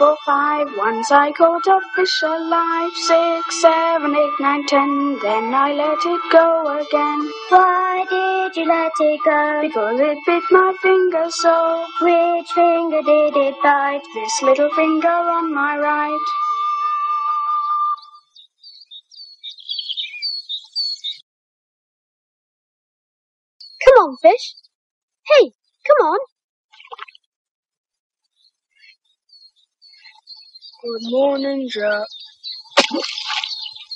four, five. Once I caught a fish alive. Six, seven, eight, nine, ten. Then I let it go again. Why did you let it go? Because it bit my finger so. Which finger did it bite? This little finger on my right. Come on, fish. Hey, come on. Good morning, Jack.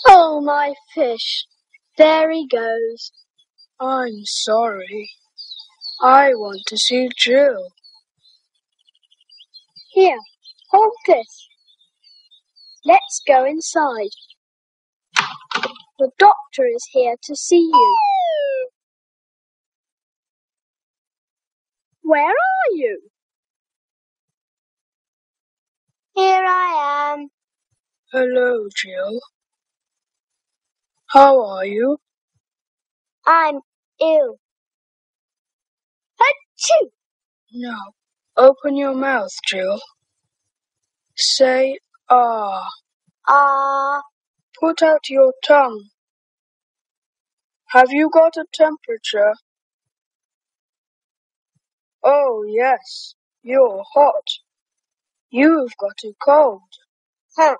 Oh, my fish. There he goes. I'm sorry. I want to see Jill. Here, hold this. Let's go inside. The doctor is here to see you. Where are you? Here I am. Hello, Jill. How are you? I'm ill. Achoo! No. open your mouth, Jill. Say ah. Ah, Put out your tongue. Have you got a temperature? Oh, yes, you're hot. You've got a cold. huh.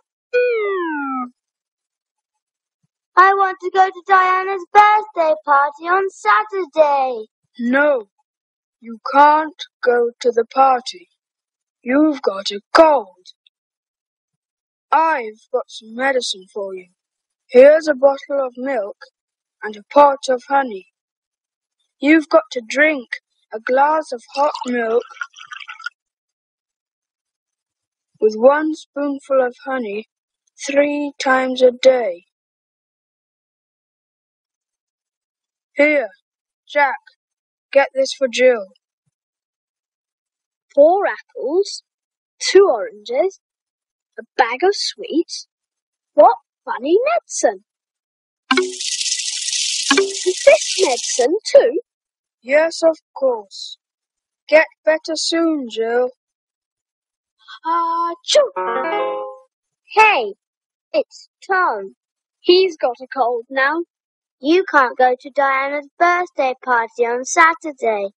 I want to go to Diana's birthday party on Saturday. No, you can't go to the party. You've got a cold. I've got some medicine for you. Here's a bottle of milk and a pot of honey. You've got to drink a glass of hot milk with one spoonful of honey three times a day. Here, Jack, get this for Jill. Four apples, two oranges, a bag of sweets. What funny medicine! This medicine too? Yes, of course. Get better soon, Jill. Achoo! Hey, it's Tom. He's got a cold now. You can't go to Diana's birthday party on Saturday.